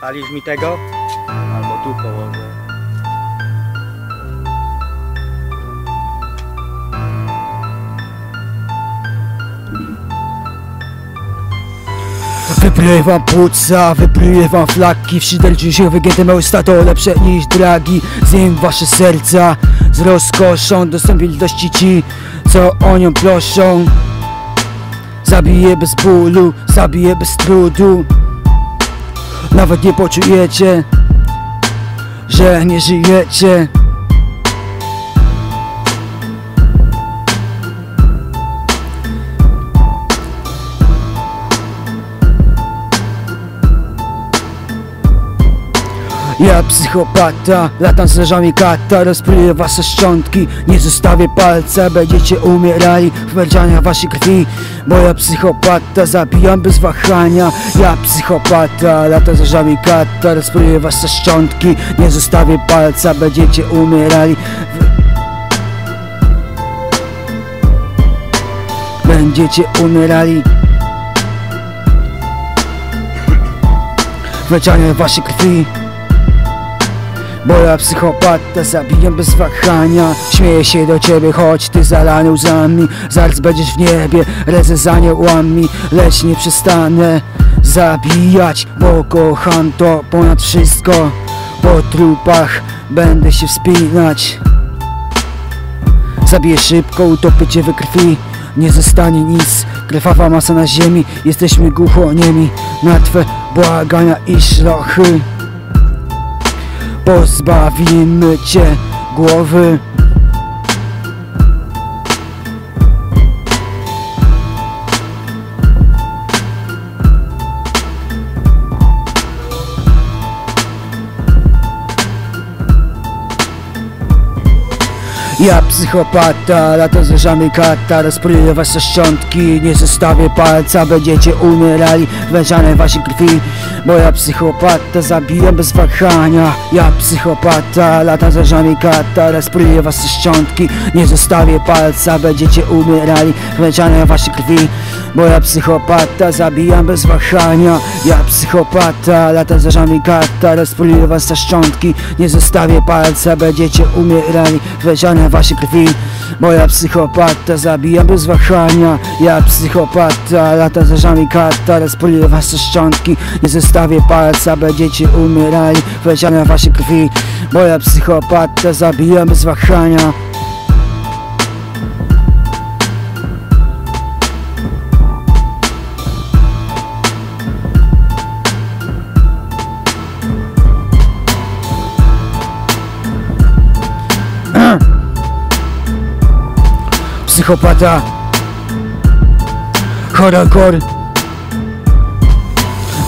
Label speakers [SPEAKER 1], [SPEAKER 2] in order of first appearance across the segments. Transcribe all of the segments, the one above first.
[SPEAKER 1] Spalisz mi tego? Albo tu położę.
[SPEAKER 2] Wypluję wam płuca, wypluję wam flaki W szyderczy się wygięte małe stato lepsze niż dragi Zjem wasze serca z rozkoszą Dostęp ilości ci, co o nią proszą Zabiję bez bólu, zabiję bez trudu Nawet nie poczujecie, że nie żyjecie Ja psychopata, latam z leżami kata Rozpruję wasze szczątki, nie zostawię palca Będziecie umierali w merdziania waszej krwi. Bo ja psychopata, zabijam bez wahania. Ja psychopata, latam z leżami kata Rozpruję wasze szczątki, nie zostawię palca Będziecie umierali w... Będziecie umierali w merdziania waszej krwi bo ja psychopata zabijam bez wahania. Śmieję się do ciebie, choć ty zalany łzami. Zaraz będziesz w niebie, lecę za aniołami Lecz nie przestanę zabijać Bo kocham to ponad wszystko. Po trupach będę się wspinać. Zabiję szybko, utopię cię we krwi. Nie zostanie nic, krwawa masa na ziemi. Jesteśmy głuchoniemi. Na twe błagania i szlochy Pozbawimy cię głowy Ja psychopata, lato z kata Rozpruję wasze szczątki, nie zostawię palca Będziecie umierali w męczanej waszej krwi. Bo ja psychopata, zabijam bez wahania. Ja psychopata, lata z kata Rozpruję wasze szczątki, nie zostawię palca Będziecie umierali w męczanej waszej krwi. Bo ja psychopata, zabijam bez wahania. Ja psychopata, lata z kata Rozpruję wasze szczątki, nie zostawię palca Będziecie umierali w waszej krwi. Moja psychopata zabija bez wahania. Ja psychopata, lata za żami kata Rozpoluję wasze szczątki. Nie zostawię palca, będziecie umierali. Wleciane waszej krwi. Moja psychopata zabija bez wahania Psychopata. Horrorcore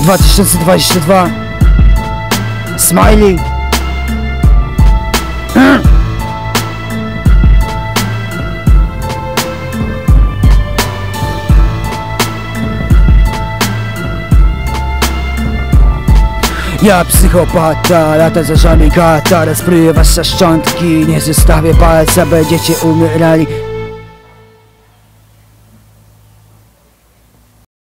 [SPEAKER 2] 2022 Smiley. Ja psychopata, lata za żami kata Rozpryję wasze szczątki Nie zostawię palca, będziecie umierali